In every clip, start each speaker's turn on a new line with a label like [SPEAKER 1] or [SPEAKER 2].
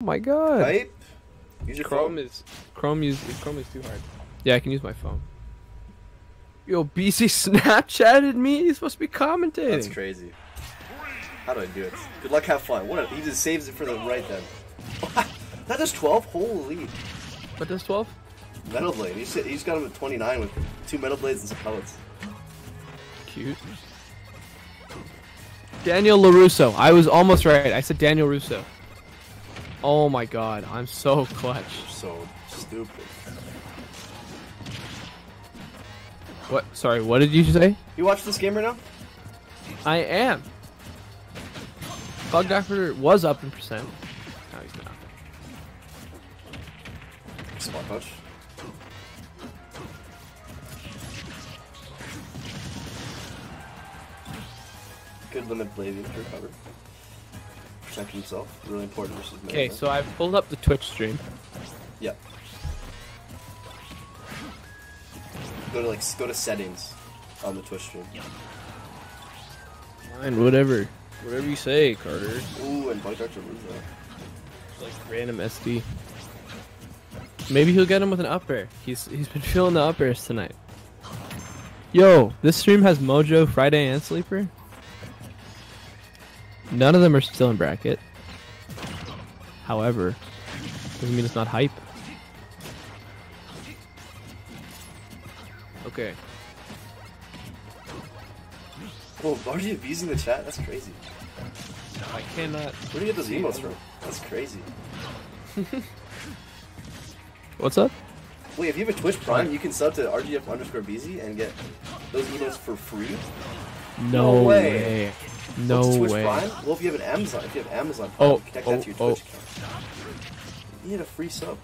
[SPEAKER 1] Oh my god.
[SPEAKER 2] Type. Use your
[SPEAKER 1] Chrome
[SPEAKER 2] phone.
[SPEAKER 1] is Chrome use Chrome is too hard. Yeah, I can use my phone. Yo, BC Snapchatted me. He's supposed to be commentating.
[SPEAKER 2] That's crazy. How do I do it? Good luck, have fun. What? A, he just saves it for the right then. that does 12? Holy.
[SPEAKER 1] What does 12?
[SPEAKER 2] Metal Blade. He's, he's got him at 29 with two Metal Blades and some pellets.
[SPEAKER 1] Cute. Daniel LaRusso. I was almost right. I said Daniel Russo. Oh my god, I'm so clutch.
[SPEAKER 2] So stupid.
[SPEAKER 1] What? Sorry, what did you say?
[SPEAKER 2] You watch this game right now?
[SPEAKER 1] I am. Bug Doctor was up in percent. No, he's not.
[SPEAKER 2] Spot punch. Good limit blading to recover. Protect himself. Really important versus melee.
[SPEAKER 1] Okay, so I've pulled up the Twitch stream.
[SPEAKER 2] Yep. Go to like go to settings on the Twitch stream.
[SPEAKER 1] Fine, whatever. Whatever you say, Carter.
[SPEAKER 2] Ooh, and Bug Doctor Ruzo.
[SPEAKER 1] Like random SD. Maybe he'll get him with an up air. He's he's been feeling the up airs tonight. Yo, this stream has Mojo, Friday, and Sleeper. None of them are still in bracket. However, doesn't mean it's not hype. Okay.
[SPEAKER 2] Whoa, RG abusing the chat? That's crazy.
[SPEAKER 1] I cannot.
[SPEAKER 2] Where do you get those emotes from? That's crazy.
[SPEAKER 1] What's up?
[SPEAKER 2] Wait, if you have a Twitch Prime, you can sub to RGF underscore BZ and get those emotes for free?
[SPEAKER 1] No,
[SPEAKER 2] No way.
[SPEAKER 1] way. No
[SPEAKER 2] What's Twitch
[SPEAKER 1] way.
[SPEAKER 2] Prime? Well, if you have an Amazon, if you have Amazon Prime,
[SPEAKER 1] Oh,
[SPEAKER 2] connect
[SPEAKER 1] oh,
[SPEAKER 2] that to your
[SPEAKER 1] oh.
[SPEAKER 2] Twitch account. You get a free sub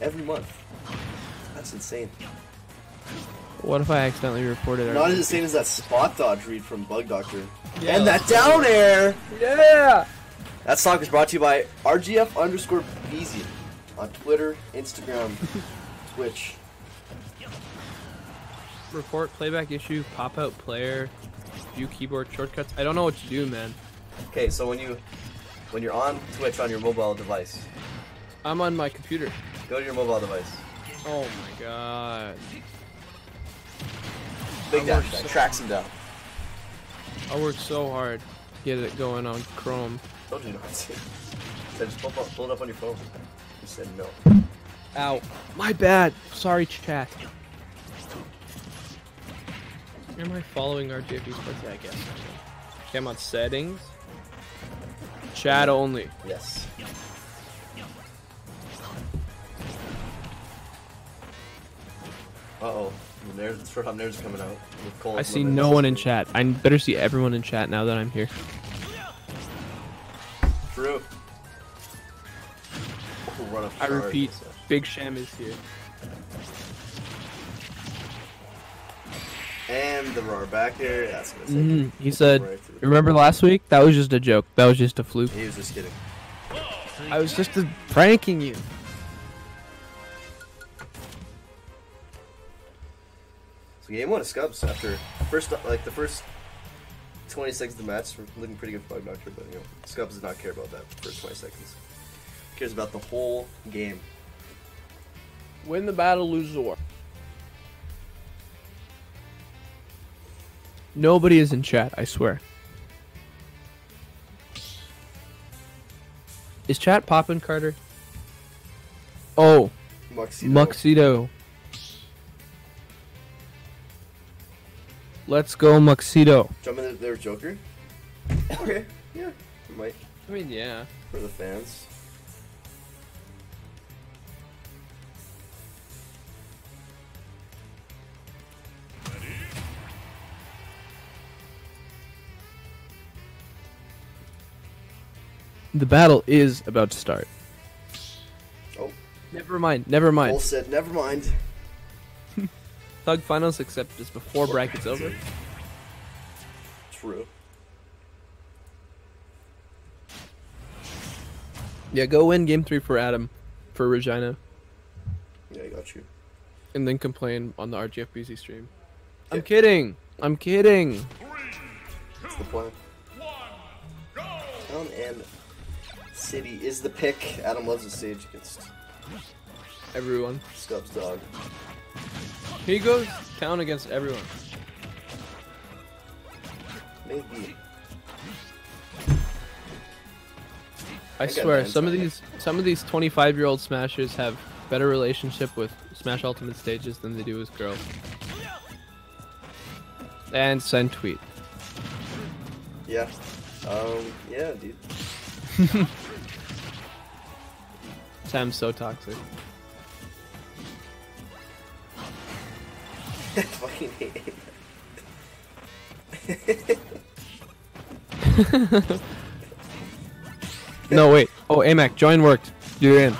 [SPEAKER 2] every month. That's insane.
[SPEAKER 1] What if I accidentally reported our
[SPEAKER 2] Not as insane as that spot dodge read from Bug Doctor.
[SPEAKER 1] Yeah,
[SPEAKER 2] and that down air!
[SPEAKER 1] Yeah!
[SPEAKER 2] That song is brought to you by RGF underscore BZ on Twitter, Instagram, Twitch.
[SPEAKER 1] Report playback issue, pop out player, view keyboard shortcuts. I don't know what to do, man.
[SPEAKER 2] Okay, so when you when you're on Twitch on your mobile device,
[SPEAKER 1] I'm on my computer.
[SPEAKER 2] go to your mobile device.
[SPEAKER 1] Oh my god.
[SPEAKER 2] Big
[SPEAKER 1] I
[SPEAKER 2] dash
[SPEAKER 1] so-
[SPEAKER 2] tracks him down.
[SPEAKER 1] I worked so hard to get it going on Chrome.
[SPEAKER 2] Told you not to. Said just pull, up- pull it up on your phone. You said no.
[SPEAKER 1] Ow. My bad. Sorry, chat. Am I following RGF esports? Yeah, I guess. Okay, I'm on settings. Chat only.
[SPEAKER 2] Yes. Uh oh. The Nairs, short hop Nairs coming out. With Cole
[SPEAKER 1] I see
[SPEAKER 2] limits.
[SPEAKER 1] no one in chat. I better see everyone in chat now that I'm here.
[SPEAKER 2] True. Run a
[SPEAKER 1] I
[SPEAKER 2] charge.
[SPEAKER 1] repeat, Big Sham is here.
[SPEAKER 2] And the roar back there. That's gonna
[SPEAKER 1] Mhm. He said,
[SPEAKER 2] Right to the-
[SPEAKER 1] "Remember last week? That was just a joke. That was just a fluke.
[SPEAKER 2] He was just kidding.
[SPEAKER 1] I was just pranking you."
[SPEAKER 2] So game one of Scubbss after first like the first 20 seconds of the match were looking pretty good for Bug Doctor, but you know Scubbss does not care about that first 20 seconds. cares about the whole game.
[SPEAKER 1] Win the battle, lose the war. Nobody is in chat. I swear. Is chat popping, Carter? Oh,
[SPEAKER 2] Muxedo.
[SPEAKER 1] Muxedo. Let's go, Muxedo.
[SPEAKER 2] Jump in there, Joker. okay, yeah, might
[SPEAKER 1] I mean, yeah.
[SPEAKER 2] for the fans.
[SPEAKER 1] The battle is about to start.
[SPEAKER 2] Oh,
[SPEAKER 1] Never mind. Never mind.
[SPEAKER 2] Cole said, never mind.
[SPEAKER 1] Thug finals, except just before brackets over.
[SPEAKER 2] True.
[SPEAKER 1] Yeah, go win game three for Adam, for Regina,
[SPEAKER 2] Yeah, I got you.
[SPEAKER 1] and then complain on the RGFBC stream. I'm kidding. I'm kidding.
[SPEAKER 2] That's the plan. Down and City is the pick. Adam loves the stage against
[SPEAKER 1] Everyone.
[SPEAKER 2] Stubbs dog.
[SPEAKER 1] Here he goes. Count against everyone.
[SPEAKER 2] Maybe.
[SPEAKER 1] I
[SPEAKER 2] I
[SPEAKER 1] swear, some of these some of these 25 year old smashers have better relationship with Smash Ultimate stages than they do with girls. And send tweet.
[SPEAKER 2] Yeah. Um. Yeah, dude.
[SPEAKER 1] Sam's so toxic.
[SPEAKER 2] I fucking hate it.
[SPEAKER 1] No wait. Oh, Amac, join worked. You're in.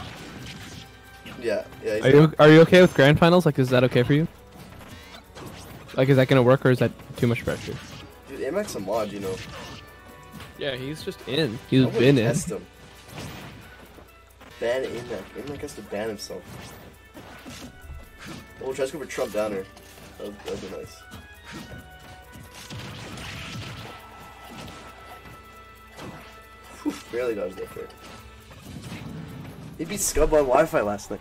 [SPEAKER 2] Yeah. Yeah.
[SPEAKER 1] Are you are you okay with grand finals? Like, is that okay for you? Like, is that gonna work or is that too much pressure?
[SPEAKER 2] Dude, Amac's a mod, you know.
[SPEAKER 1] Yeah, he's just in. He's been in.
[SPEAKER 2] him. Ban Amac. Amac has to ban himself. Oh, we'll try to go for Trump Downer. That would, that'd be nice. Whew, barely dodged that fair. He beat Scub on Wi-Fi last night.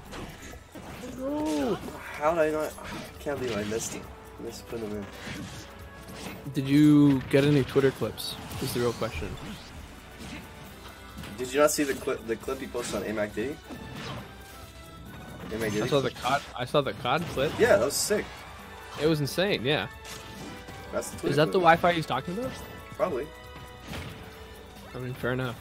[SPEAKER 2] No! How did I not? I can't believe I missed him. I missed putting him in.
[SPEAKER 1] Did you get any Twitter clips? Is the real question.
[SPEAKER 2] Did you not see the clip? The clip he posted on Amac Diddy? Amac
[SPEAKER 1] I saw the cod. I saw the cod clip.
[SPEAKER 2] Yeah, that was sick.
[SPEAKER 1] It was insane. Yeah.
[SPEAKER 2] That's the
[SPEAKER 1] Is that the. Wi-Fi he's talking about?
[SPEAKER 2] Probably.
[SPEAKER 1] I mean, fair enough.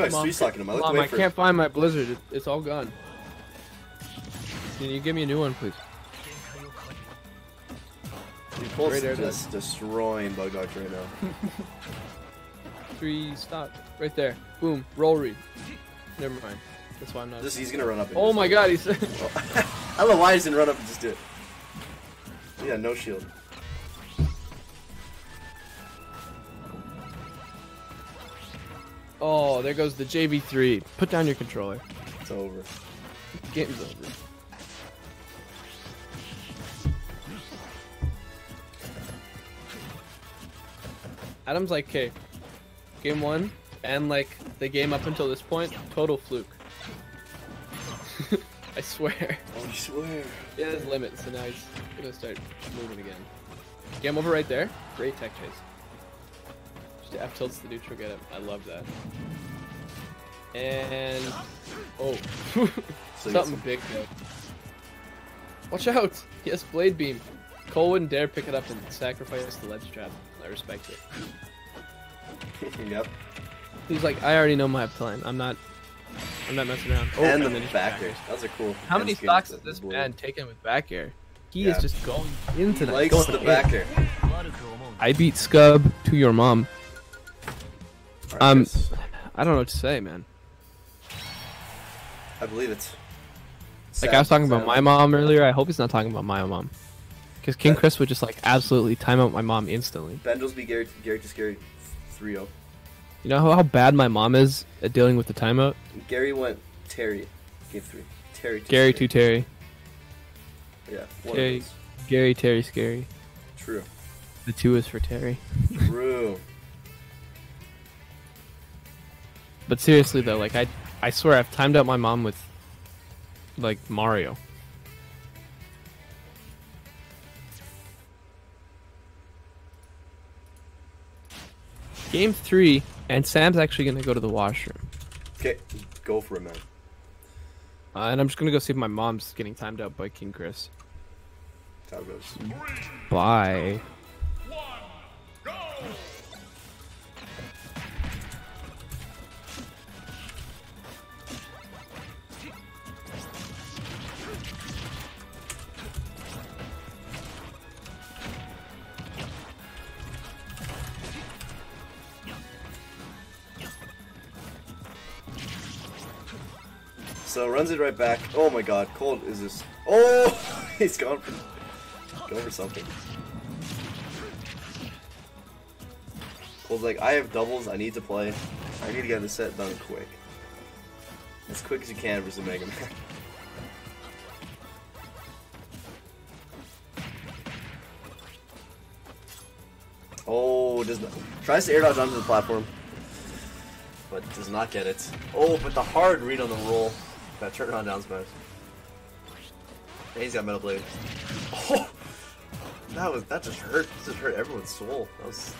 [SPEAKER 2] My god,
[SPEAKER 1] Mom,
[SPEAKER 2] Street's talking him. I looked
[SPEAKER 1] Mom,
[SPEAKER 2] away
[SPEAKER 1] I can't find my Blizzard. It's all gone. Can you give me a new one, please?
[SPEAKER 2] Colt's
[SPEAKER 1] Right there,
[SPEAKER 2] just destroying Bug Doctor right now.
[SPEAKER 1] Three, stop. Right there. Boom. Roll read. Never mind. That's why I'm not.
[SPEAKER 2] Just he's gonna run up. And
[SPEAKER 1] Oh my god, he's.
[SPEAKER 2] I don't know why he didn't run up and just do it. Yeah, no shield.
[SPEAKER 1] Oh, there goes the JV3. Put down your controller.
[SPEAKER 2] It's over.
[SPEAKER 1] Game's over. Adam's like, okay, game one, and like the game up until this point, total fluke. I swear.
[SPEAKER 2] Oh, you swear.
[SPEAKER 1] He has limits, so now he's gonna start moving again. Game over right there. Great tech chase. Just F tilts the neutral get him. I love that. And oh,
[SPEAKER 2] So
[SPEAKER 1] something
[SPEAKER 2] gets-
[SPEAKER 1] big though. Watch out! Yes, blade beam. Cole wouldn't dare pick it up and sacrifice the ledge trap. I respect it.
[SPEAKER 2] yep.
[SPEAKER 1] He's like, I already know my plan. I'm not. I'm not messing around. Oh,
[SPEAKER 2] and the
[SPEAKER 1] then he
[SPEAKER 2] back
[SPEAKER 1] back
[SPEAKER 2] air. That was a cool.
[SPEAKER 1] How many
[SPEAKER 2] scheme
[SPEAKER 1] stocks has this
[SPEAKER 2] the blade.
[SPEAKER 1] man taken with back air? He
[SPEAKER 2] Yeah.
[SPEAKER 1] is just going into
[SPEAKER 2] He
[SPEAKER 1] that.
[SPEAKER 2] likes
[SPEAKER 1] going
[SPEAKER 2] the
[SPEAKER 1] in.
[SPEAKER 2] back air.
[SPEAKER 1] I beat Scub to your mom.
[SPEAKER 2] Alright,
[SPEAKER 1] Um, I don't know what to say, man.
[SPEAKER 2] I believe it.
[SPEAKER 1] Like I was talking about my mom earlier. I hope he's not talking about my mom. Because King Chris would just like absolutely time out my mom instantly.
[SPEAKER 2] Bendels beat Gary, Gary to Scary 3 0.
[SPEAKER 1] You know how, how bad my mom is at dealing with the timeout?
[SPEAKER 2] Gary went Terry, game 3. Terry to
[SPEAKER 1] Gary
[SPEAKER 2] Scary.
[SPEAKER 1] to Terry.
[SPEAKER 2] Yeah, one
[SPEAKER 1] Terry. Gary, Terry, scary.
[SPEAKER 2] True.
[SPEAKER 1] The two is for Terry.
[SPEAKER 2] True.
[SPEAKER 1] But seriously though, like I, I swear I've timed out my mom with, like Mario. Game three, and Sam's actually gonna go to the washroom,
[SPEAKER 2] Okay, go for it, man.
[SPEAKER 1] uh, and I'm just gonna go see if my mom's getting timed out by King Chris.
[SPEAKER 2] That's how it goes.
[SPEAKER 1] Bye.
[SPEAKER 2] So runs it right back. Oh my god, Cold is this. Oh! he's gone for, going for something. Cold's like, I have doubles, I need to play. I need to get this set done quick. As quick as you can versus Mega Man. Oh, does not. Tries to air dodge onto the platform, but does not get it. Oh, but the hard read on the roll. That on down smash. And he's got Metal Blade. Oh, that was that just hurt. That just hurt everyone's soul. That was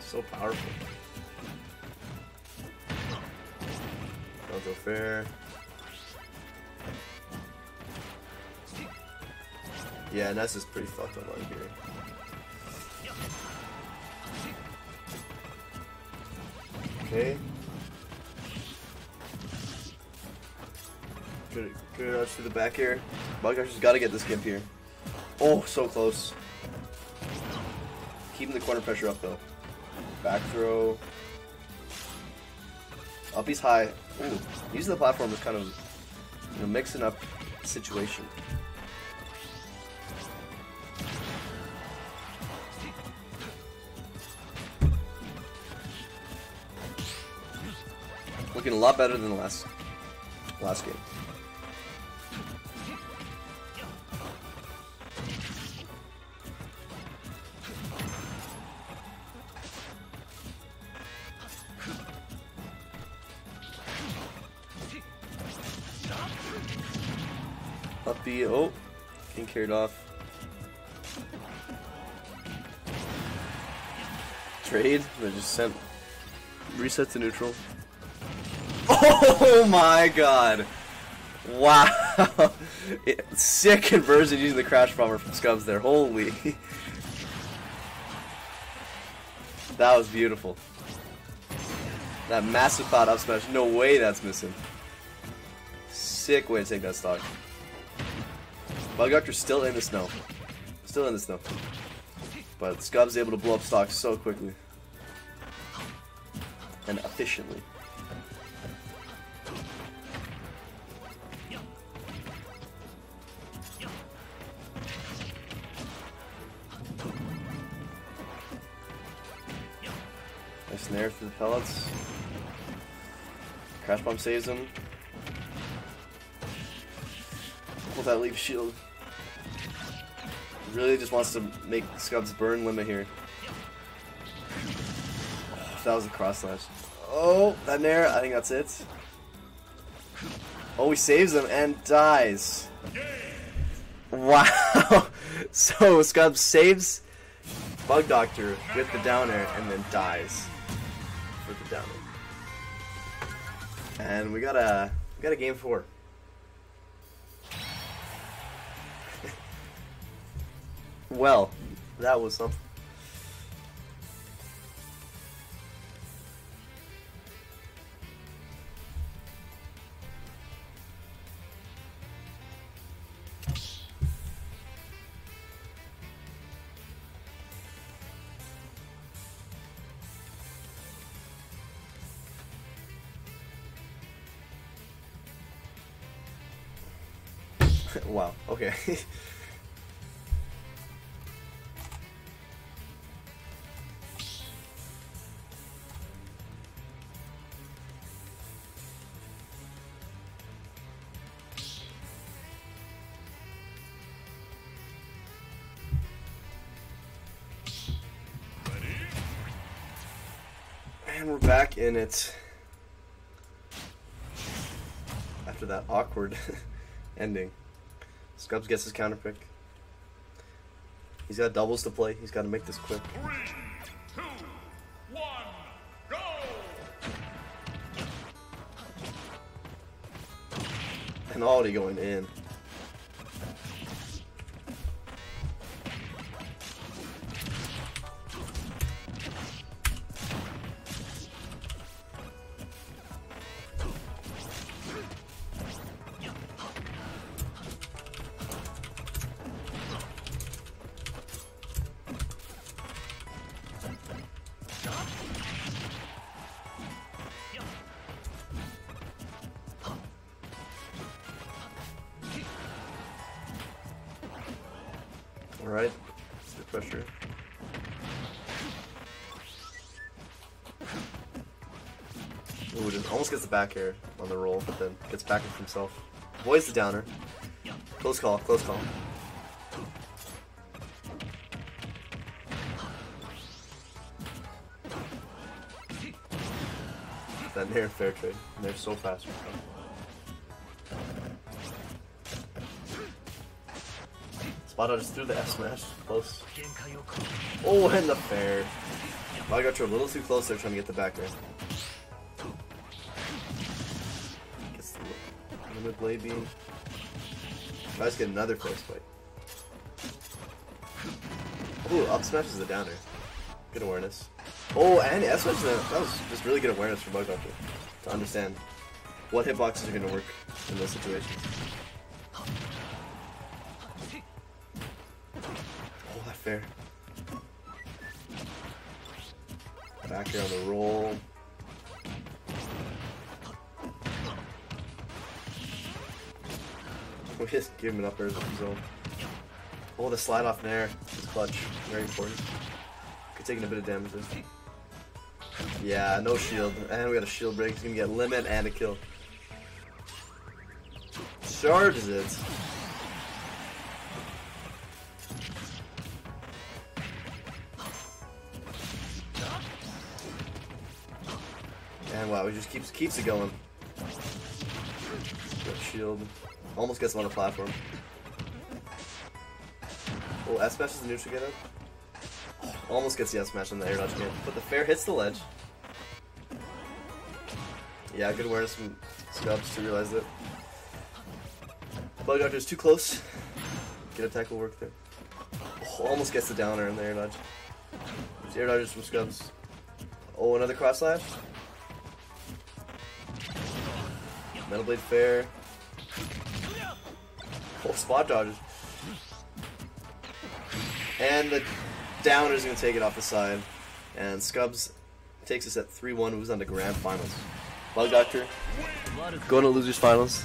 [SPEAKER 2] so powerful. Don't go fair. Yeah, Ness is pretty fucked online here. Okay. Good rush to the back here. Bugdash has got to get this gimp here. Oh, so close. Keeping the corner pressure up though. Back throw. Up he's high. Ooh, using the platform is kind of you know, mixing up situation. Looking a lot better than the last last game. Up the oh, getting carried off. Trade, they just sent reset to neutral. Oh my god! Wow! It, sick conversion using the crash bomber from Scubbss there. Holy! that was beautiful. That massive cloud up smash. No way that's missing. Sick way to take that stock. Bug Doctor's still in the snow. Still in the snow. But Scub's able to blow up stocks so quickly. And efficiently. Nice snare for the pellets. Crash bomb saves him. Pull that leaf shield. Really just wants to make Scubbss burn limit here. Oh, that was a cross slash. Oh, that nair, I think that's it. Oh, he saves him and dies. Wow. so Scubbss saves Bug Doctor with the downer and then dies with the downer. And we got a we got a game four. Well, that was something. wow. Okay. in it. After that awkward ending. Scrubs gets his counter pick. He's got doubles to play. He's got to make this quick.
[SPEAKER 3] Three, two, one, go!
[SPEAKER 2] And already going in. Alright. Pressure. Ooh, just almost gets the back air on the roll, but then gets back it himself. Avoids the downer. Close call, close call. That Nair fair trade. And they're so fast. Spot just threw the F smash. Close. Oh, and the fair. I got you a little too close there trying to get the back there. Gets the limit blade beam. Tries to get another close fight. Ooh, up smash is the downer. Good awareness. Oh, and S smash, that was just really good awareness from Bug Doctor to understand what hitboxes are going to work in those situations. Oh, that fair. Back here on the roll. Oh, we just give him an up air zone. Oh, the slide off there is clutch. Very important. Could taking a bit of damage there. Yeah, no shield. And we got a shield break. He's gonna get limit and a kill. Charges it. And wow, he just keeps keeps it going. Got shield. Almost gets him on the platform. Oh, S smash is a neutral get. Almost gets the S smash on the air dodge again. But the fair hits the ledge. Yeah, good awareness from Scubbss to realize that. Bug Doctor's too close. Get attack will work there. Oh, almost gets the downer in the air dodge. There's air dodges from Scubbss. Oh, another cross slash. Metal Blade Fair. Oh, spot dodges. And the downer is going to take it off the side. And Scubbss takes us at 3-1, moves on to grand finals. Bug Doctor, going to losers finals.